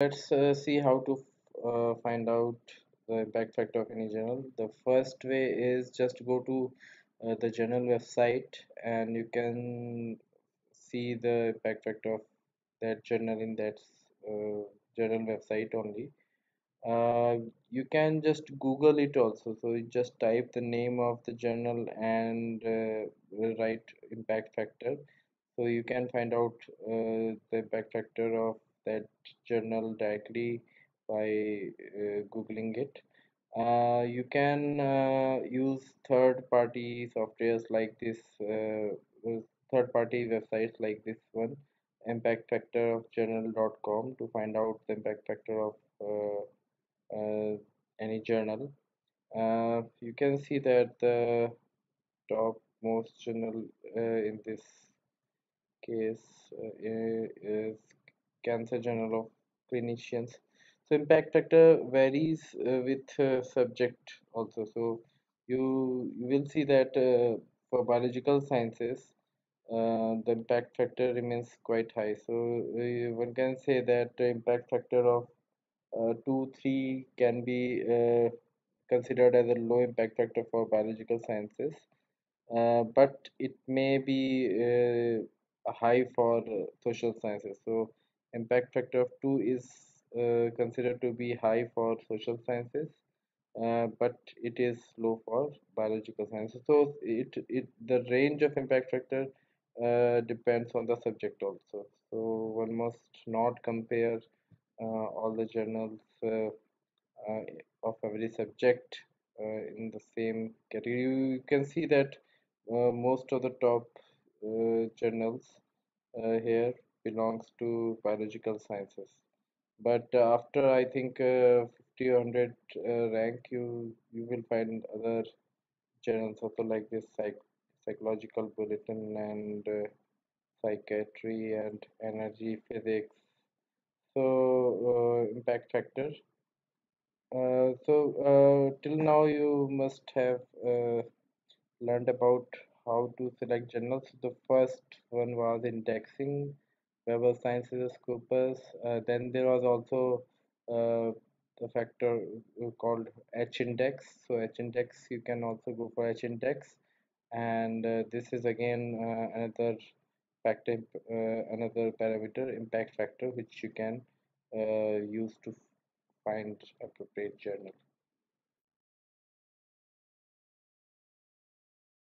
let's uh, see how to uh, find out the impact factor of any journal. The first way is just go to uh, the journal website and you can see the impact factor of that journal in that uh, journal website only. Uh, you can just Google it also. So you just type the name of the journal and uh, write impact factor. So you can find out the impact factor of that journal directly by uh, googling it. Uh, you can uh, use third-party softwares like this uh, third-party websites like this one impact factor of journal.com to find out the impact factor of uh, uh, any journal. You can see that the top most journal in this case is Cancer Journal of Clinicians. So impact factor varies uh, with uh, subject also. So you, you will see that uh, for biological sciences, uh, the impact factor remains quite high. So uh, one can say that the impact factor of uh, 2, 3 can be considered as a low impact factor for biological sciences. Uh, but it may be uh, high for uh, social sciences. So impact factor of 2 is uh, considered to be high for social sciences, uh, but it is low for biological sciences. So it, it the range of impact factor uh, depends on the subject also. So one must not compare all the journals of every subject in the same category. You can see that uh, most of the top uh, journals uh, here belongs to biological sciences. But after I think uh, 50 100 uh, rank you you will find other journals also like this psych psychological bulletin and uh, psychiatry and energy physics. So impact factor. So till now you must have learned about how to select journals. The first one was indexing, Web of Sciences Scopus. Uh, then there was also uh, the factor called H-index. So H-index, you can also go for H-index. And uh, this is again uh, another factor, uh, another parameter, impact factor, which you can uh, use to find appropriate journal.